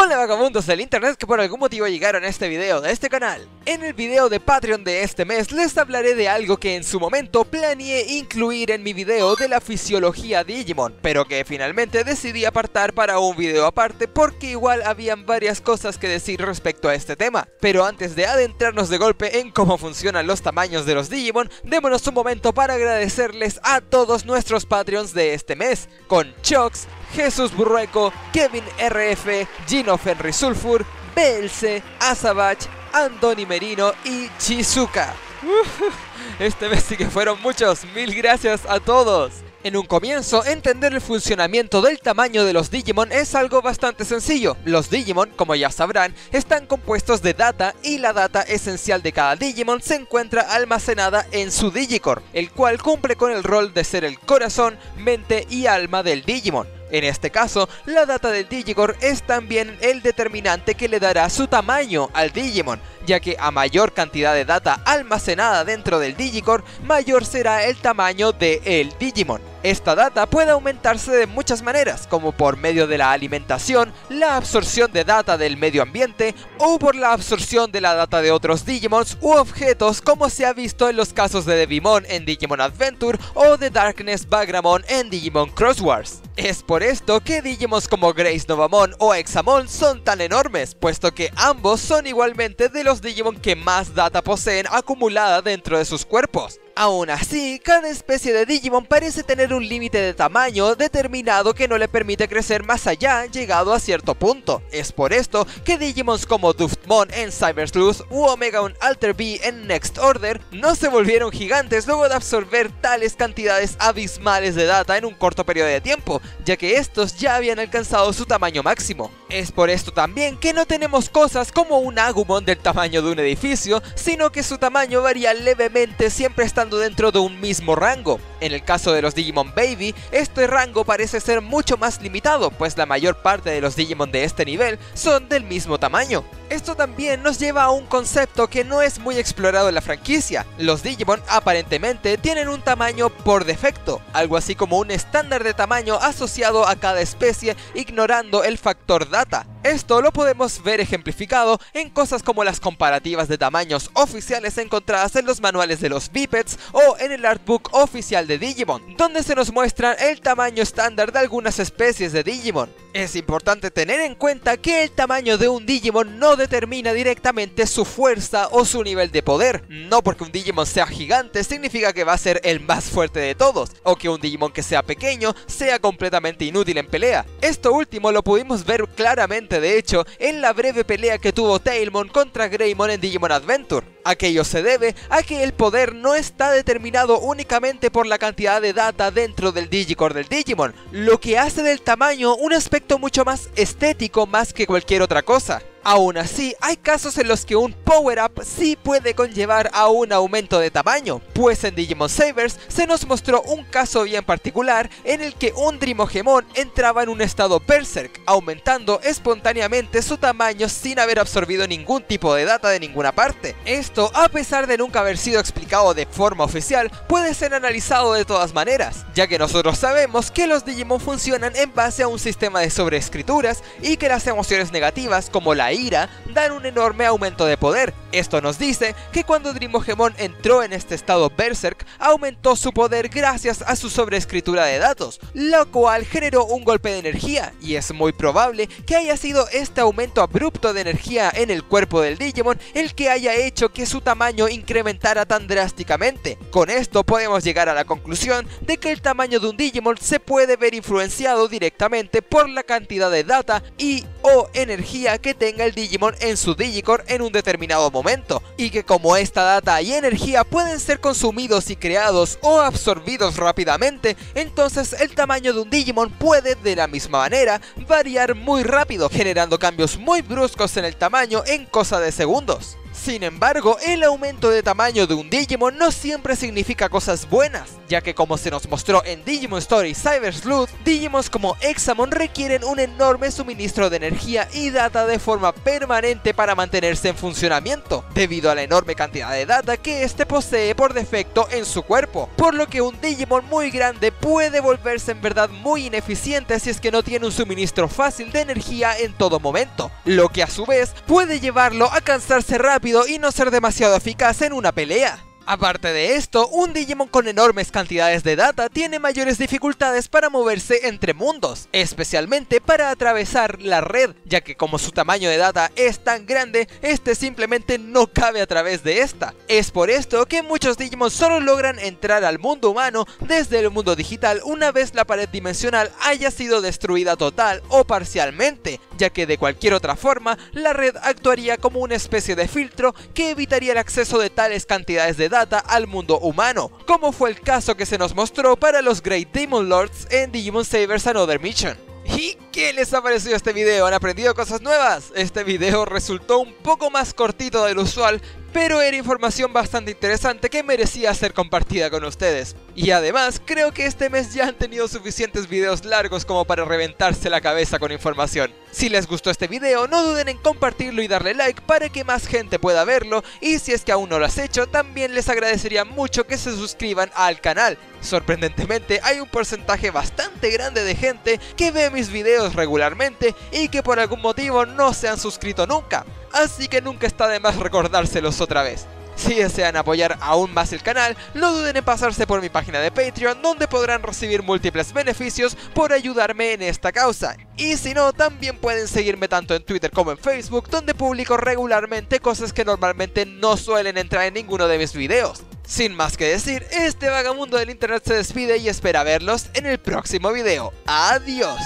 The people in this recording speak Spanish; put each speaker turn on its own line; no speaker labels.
Hola vagabundos del internet que por algún motivo llegaron a este video de este canal. En el video de Patreon de este mes les hablaré de algo que en su momento planeé incluir en mi video de la fisiología Digimon, pero que finalmente decidí apartar para un video aparte porque igual habían varias cosas que decir respecto a este tema. Pero antes de adentrarnos de golpe en cómo funcionan los tamaños de los Digimon, démonos un momento para agradecerles a todos nuestros Patreons de este mes, con Chox, Jesús Burrueco, Kevin RF, Gino Fenry Sulfur, BLC, Azabach, Andoni Merino y Chizuka. Este mes sí que fueron muchos, mil gracias a todos. En un comienzo, entender el funcionamiento del tamaño de los Digimon es algo bastante sencillo. Los Digimon, como ya sabrán, están compuestos de data y la data esencial de cada Digimon se encuentra almacenada en su Digicore, el cual cumple con el rol de ser el corazón, mente y alma del Digimon. En este caso, la data del Digicore es también el determinante que le dará su tamaño al Digimon, ya que a mayor cantidad de data almacenada dentro del Digicore, mayor será el tamaño del el Digimon. Esta data puede aumentarse de muchas maneras, como por medio de la alimentación, la absorción de data del medio ambiente o por la absorción de la data de otros Digimons u objetos como se ha visto en los casos de Devimon en Digimon Adventure o de Darkness Bagramon en Digimon Cross Wars. Es por esto que Digimons como Grace Novamon o Examon son tan enormes, puesto que ambos son igualmente de los Digimon que más data poseen acumulada dentro de sus cuerpos. Aún así, cada especie de Digimon parece tener un límite de tamaño determinado que no le permite crecer más allá llegado a cierto punto. Es por esto que Digimons como Duftmon en Cyber Sleuth u Omegaon Alter B en Next Order no se volvieron gigantes luego de absorber tales cantidades abismales de data en un corto periodo de tiempo, ya que estos ya habían alcanzado su tamaño máximo. Es por esto también que no tenemos cosas como un Agumon del tamaño de un edificio, sino que su tamaño varía levemente siempre estando dentro de un mismo rango. En el caso de los Digimon Baby, este rango parece ser mucho más limitado, pues la mayor parte de los Digimon de este nivel son del mismo tamaño. Esto también nos lleva a un concepto que no es muy explorado en la franquicia. Los Digimon aparentemente tienen un tamaño por defecto, algo así como un estándar de tamaño asociado a cada especie ignorando el factor data. Esto lo podemos ver ejemplificado en cosas como las comparativas de tamaños oficiales encontradas en los manuales de los bipeds o en el artbook oficial de Digimon, donde se nos muestra el tamaño estándar de algunas especies de Digimon. Es importante tener en cuenta que el tamaño de un Digimon no determina directamente su fuerza o su nivel de poder. No porque un Digimon sea gigante significa que va a ser el más fuerte de todos, o que un Digimon que sea pequeño sea completamente inútil en pelea. Esto último lo pudimos ver claramente de hecho en la breve pelea que tuvo Tailmon contra Greymon en Digimon Adventure. Aquello se debe a que el poder no está determinado únicamente por la cantidad de data dentro del Digicore del Digimon, lo que hace del tamaño un aspecto mucho más estético más que cualquier otra cosa. Aún así, hay casos en los que un power-up sí puede conllevar a un aumento de tamaño, pues en Digimon Savers se nos mostró un caso bien particular en el que un Dreamogemon entraba en un estado Berserk, aumentando espontáneamente su tamaño sin haber absorbido ningún tipo de data de ninguna parte. Esto, a pesar de nunca haber sido explicado de forma oficial, puede ser analizado de todas maneras, ya que nosotros sabemos que los Digimon funcionan en base a un sistema de sobreescrituras y que las emociones negativas como la ira dan un enorme aumento de poder. Esto nos dice que cuando Dreamogemon entró en este estado Berserk, aumentó su poder gracias a su sobreescritura de datos, lo cual generó un golpe de energía, y es muy probable que haya sido este aumento abrupto de energía en el cuerpo del Digimon el que haya hecho que su tamaño incrementara tan drásticamente. Con esto podemos llegar a la conclusión de que el tamaño de un Digimon se puede ver influenciado directamente por la cantidad de data y o energía que tenga el Digimon en su Digicore en un determinado momento, y que como esta data y energía pueden ser consumidos y creados o absorbidos rápidamente, entonces el tamaño de un Digimon puede de la misma manera variar muy rápido, generando cambios muy bruscos en el tamaño en cosa de segundos. Sin embargo, el aumento de tamaño de un Digimon no siempre significa cosas buenas, ya que como se nos mostró en Digimon Story Cyber Sleuth, Digimons como Examon requieren un enorme suministro de energía y data de forma permanente para mantenerse en funcionamiento, debido a la enorme cantidad de data que este posee por defecto en su cuerpo, por lo que un Digimon muy grande puede volverse en verdad muy ineficiente si es que no tiene un suministro fácil de energía en todo momento, lo que a su vez puede llevarlo a cansarse rápido y no ser demasiado eficaz en una pelea. Aparte de esto, un Digimon con enormes cantidades de data tiene mayores dificultades para moverse entre mundos, especialmente para atravesar la red, ya que como su tamaño de data es tan grande, este simplemente no cabe a través de esta. Es por esto que muchos Digimon solo logran entrar al mundo humano desde el mundo digital una vez la pared dimensional haya sido destruida total o parcialmente, ya que de cualquier otra forma, la red actuaría como una especie de filtro que evitaría el acceso de tales cantidades de data al mundo humano, como fue el caso que se nos mostró para los Great Demon Lords en Digimon Savers Another Mission. ¿Y qué les ha parecido este video? ¿Han aprendido cosas nuevas? Este video resultó un poco más cortito del usual, pero era información bastante interesante que merecía ser compartida con ustedes. Y además, creo que este mes ya han tenido suficientes videos largos como para reventarse la cabeza con información. Si les gustó este video, no duden en compartirlo y darle like para que más gente pueda verlo, y si es que aún no lo has hecho, también les agradecería mucho que se suscriban al canal. Sorprendentemente, hay un porcentaje bastante grande de gente que ve mis videos regularmente y que por algún motivo no se han suscrito nunca así que nunca está de más recordárselos otra vez. Si desean apoyar aún más el canal, no duden en pasarse por mi página de Patreon donde podrán recibir múltiples beneficios por ayudarme en esta causa. Y si no, también pueden seguirme tanto en Twitter como en Facebook donde publico regularmente cosas que normalmente no suelen entrar en ninguno de mis videos. Sin más que decir, este vagamundo del internet se despide y espera verlos en el próximo video. ¡Adiós!